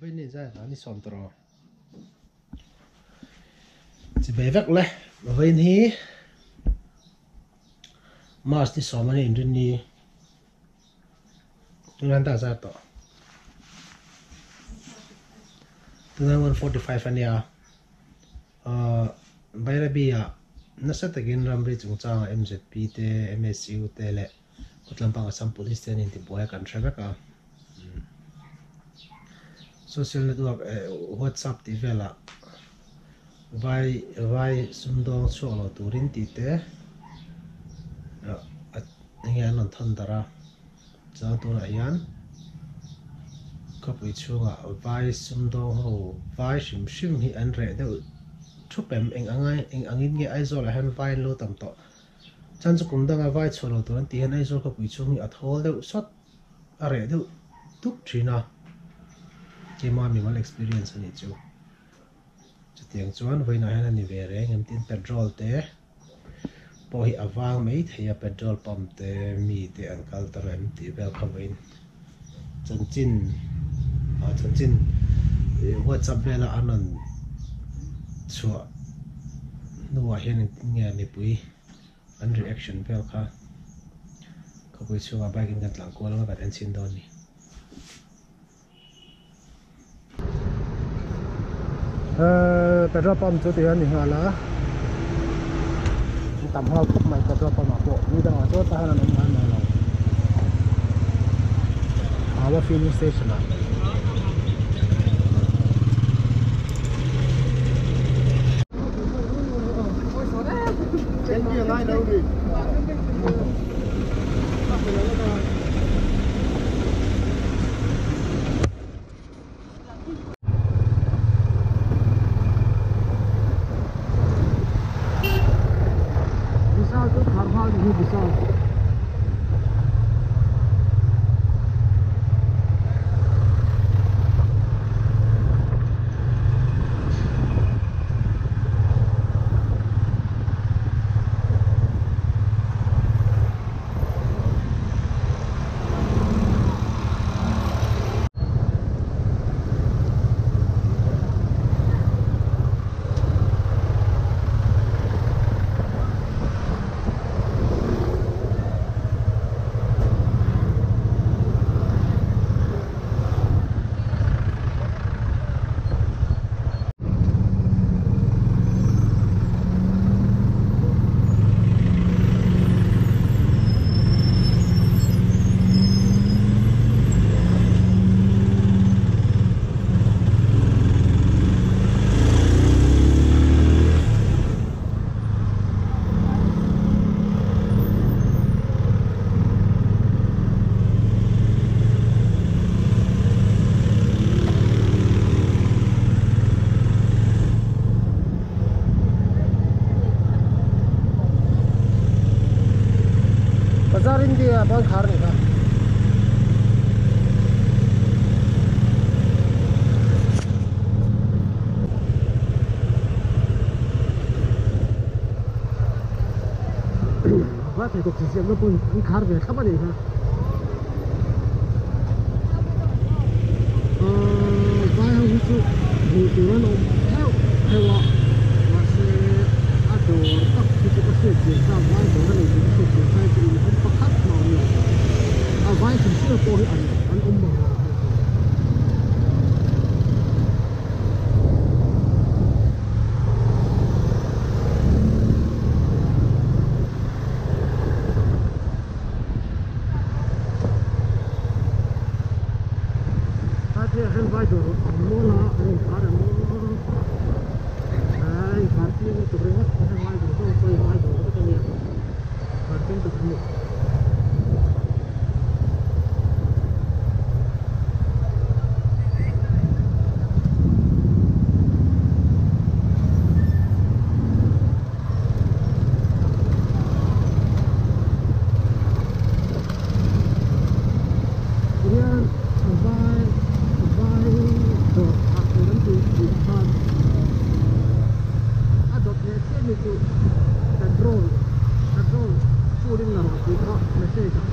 bây giờ ra là đi xong rồi chỉ bé vắt lẽ mà bây thì mas đi xong anh đi đi tôi ta ra to 145 anh à ờ bây giờ bây giờ nó sẽ tự nhiên làm việc chúng ta MZP te MSU te lệ cột làm bằng assam police te nên thì Boya kan traffic à social network eh, WhatsApp ti vela vai vai sumdong cholo turin ti te nghe non thon dara chang tu na yan kapui chunga vai sumdong ho, vai shim shim hi an re de thu pem eng angai, eng angin nge aizol la han vai lo tam to. Chan chu kum dang vai cholo turin, ti han aizol kapui chung hi athol de sot, are de tup thina ke ma mi mal experience ani chu. Chu tiang chuan voina han ani ve re ngam tin petrol te. Po hi awang mai theia petrol pump te, mi te an kal tarem ti vel khawain chan chin, a chan chin e, whatsapp vela anan chua, nuwa hian nge ni pui, an reaction vel kha. Kapui chunga bike in kan tlang ko lama kan an chin don ni. Petrol pump chu ti han ni hala tam hal khop mai petrol pump apo ni dang a chu ta han an han na lo awa filling station บ้านคาร์นี่ครับว่าแต่ก็คือเสียงแล้ปุ่นคาร์เนี่ยเข้ามาเลยครับ do 对的。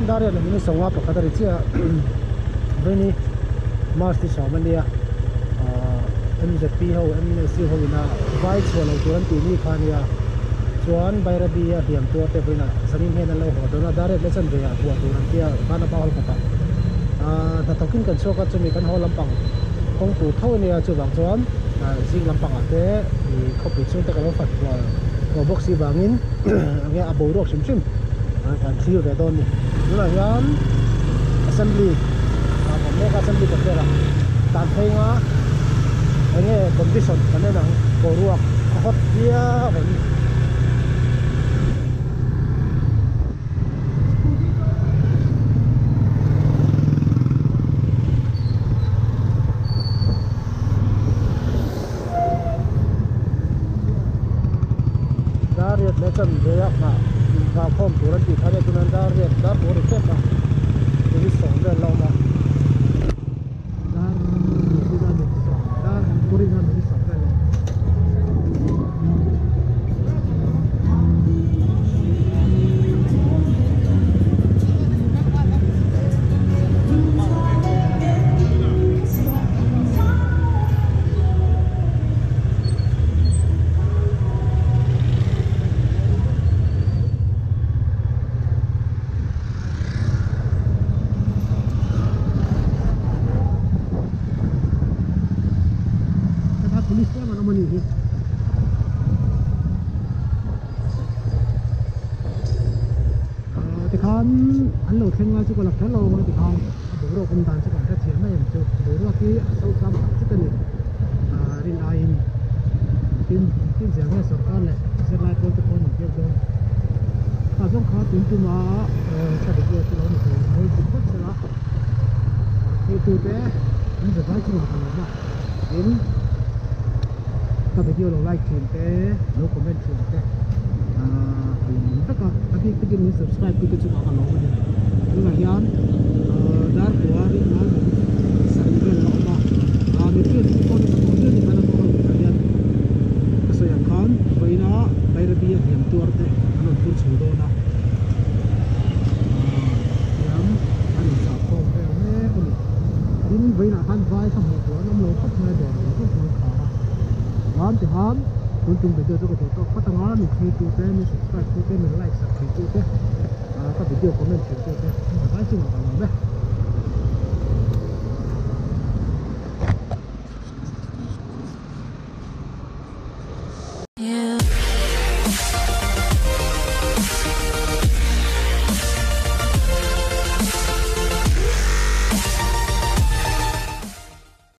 Hian dar ya ni songa pakhat ri bên veni mas ti sa mania MZP ho MNC ho ina vai chho lo turan ti ni khania chuan bairabi a hiam tu te vina sanin hen lo ho dona dare lesson ve a tua turan tia bana pa hol kata a ta tokin kan choka chumi kan ho lampang kong tu thau ni a chu bang chuan a sing lampang a te i khopi chu te ka lo fat wa ko box si bangin ange a bo rok sim sim chim kan thil ve don ni nula hian assembly. A ko me assembly ka tera tan thei nga ange condition kan na ko hot dia kan đi 그럼 알로 생각 주고 나 별로 뭐 그럼 뭐로 공단 주고 나 제메 저 뭐로 기 소감 같더니 아 린아인 인 인제가 서간에 제가 그것도 보는 게 좀. 아, 좀 가든 좀 아, 어, 차도 그거 들어오는 거. 뭘 붙었어? 그 두대 이제 가지고 가는 거. 얘는 các bạn yêu like chuyện thế lâu comment chuyện thế à tất cả các bạn cứ nhấn subscribe cứ chụp vào lâu rồi nhưng mà hiện đã của đi nói ờ, một sản phẩm lâu mà à nếu như con con như thì nó có một cái hiện cái sự hiện con với nó, đây là bia hiểm chuột thế nó cũng chủ đồ nào với là hắn vai xong một của nó lâu khóc nơi để nó không hām thì hām cũng chung video cho các bạn có tăng lắm thì chú bé mình subscribe chú bé mình like subscribe chú bé à các video comment chú bé các bạn chung là bạn bé